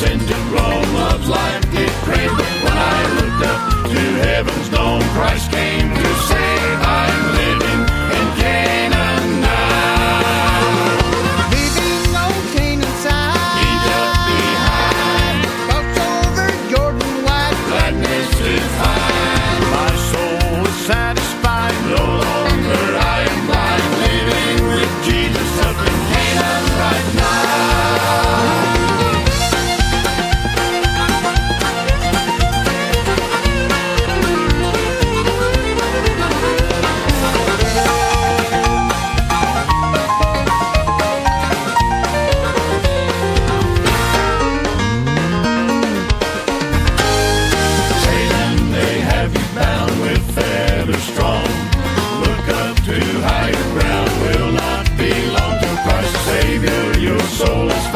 send it wrong. your soul is